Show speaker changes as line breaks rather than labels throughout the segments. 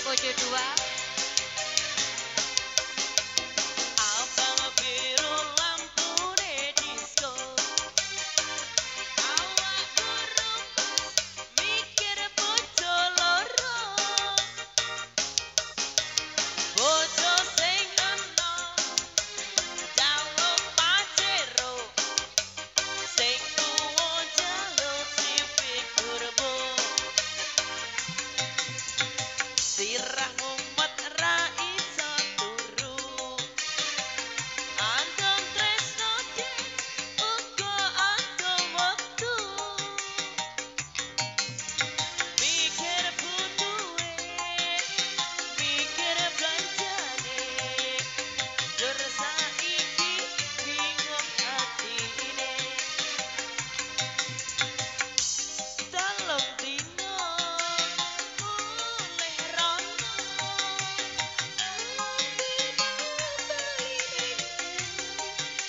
bojo dua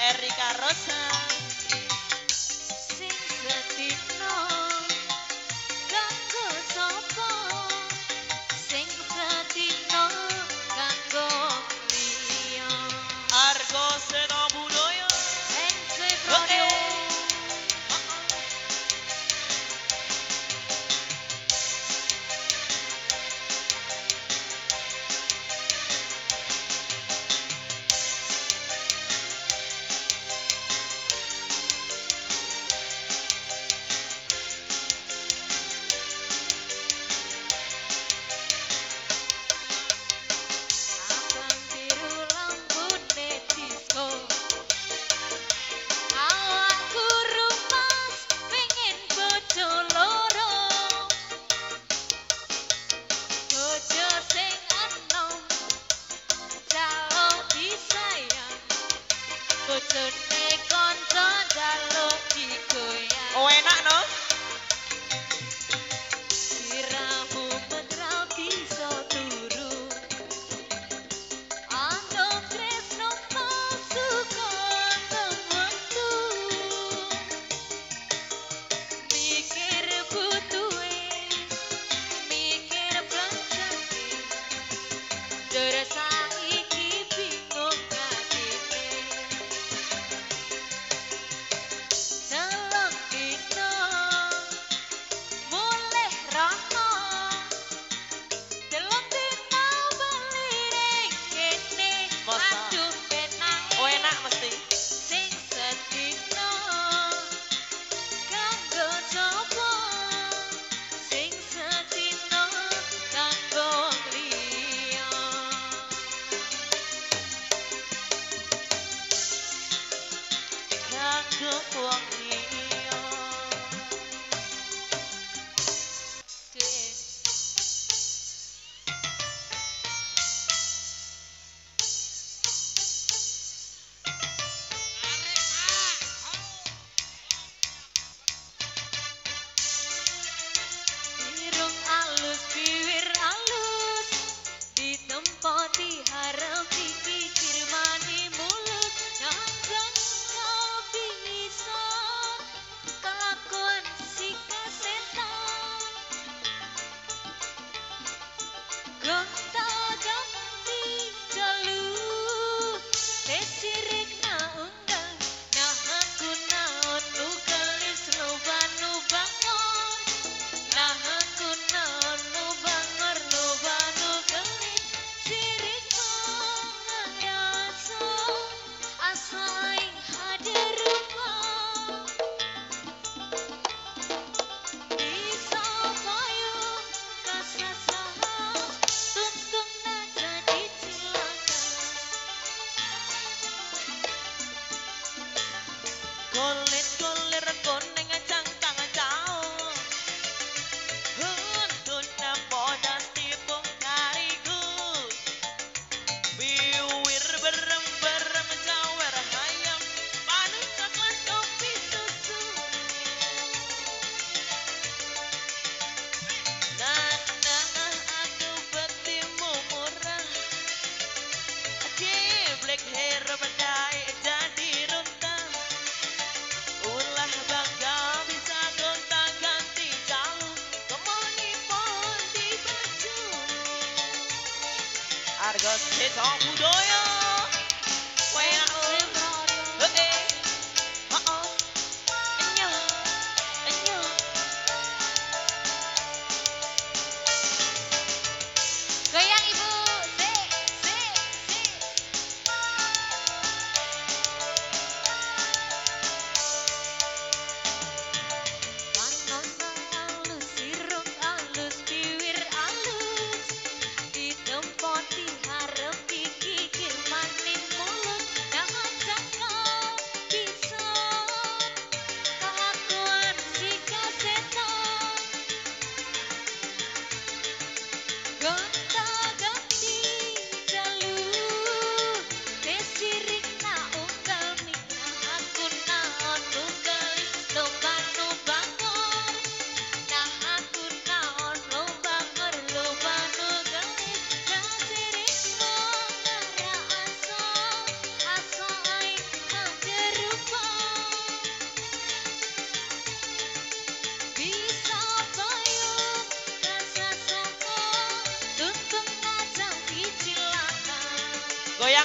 black hair
bedai
Go let go. Let.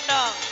song.